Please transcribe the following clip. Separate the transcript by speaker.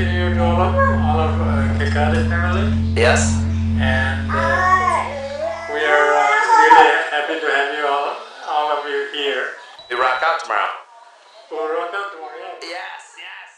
Speaker 1: you to
Speaker 2: all of, all of uh, Kekade family.
Speaker 3: Yes.
Speaker 2: And uh, we are uh, really happy to have you all, all of you here.
Speaker 3: We rock out tomorrow.
Speaker 2: We rock out tomorrow. Yes, yes.